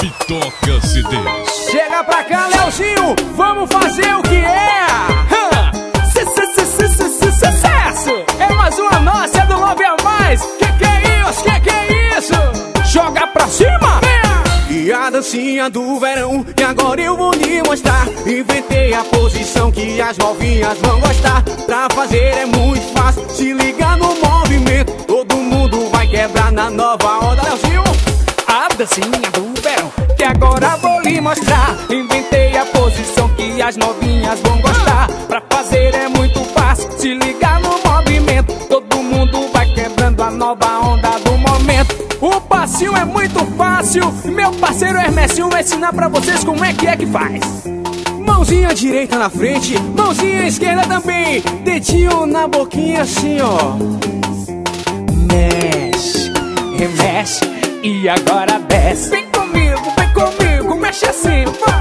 Pitoca CDs. Chega pra cá, Leozinho, vamos fazer o que é? Sucesso! É mais uma nossa do Love a Mais. Que que é isso? Que que é isso? Joga pra cima! E a dancinha do verão que agora eu vou lhe mostrar Inventei a posição que as novinhas vão gostar Pra fazer é muito fácil, se liga no movimento Todo mundo vai quebrar na nova onda, Leozinho A dancinha do mostrar. Inventei a posição que as novinhas vão gostar. Pra fazer é muito fácil, se liga no movimento. Todo mundo vai quebrando a nova onda do momento. O passinho é muito fácil. Meu parceiro Hermesinho vai ensinar pra vocês como é que é que faz. Mãozinha direita na frente, mãozinha esquerda também. Dedinho na boquinha assim, ó. Mexe, remexe e agora desce. Vem comigo, vem comigo, mexe assim, vai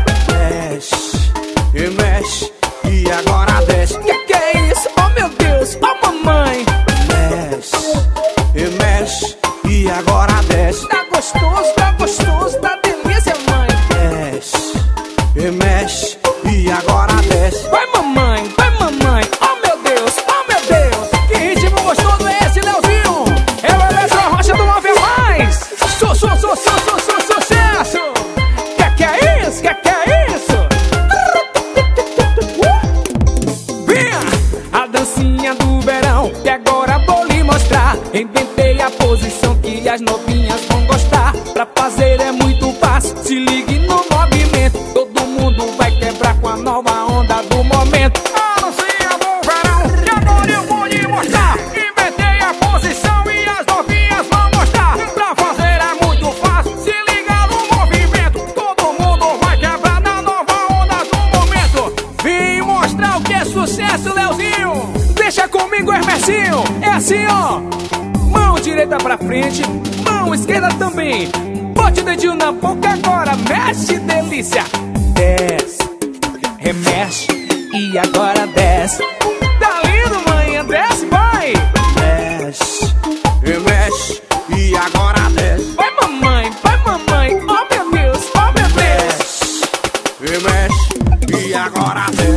que é isso? Vinha a dancinha do verão Que agora vou lhe mostrar Inventei a posição que as novinhas vão gostar Pra fazer É assim ó! Mão direita pra frente, mão esquerda também. Bote o dedinho na boca agora, mexe delícia. Desce, remexe e agora desce. Tá lindo manhã, desce vai. Desce, remexe e agora desce. Vai mamãe, vai mamãe, oh meu Deus, oh meu Deus. Desce, remexe e agora desce.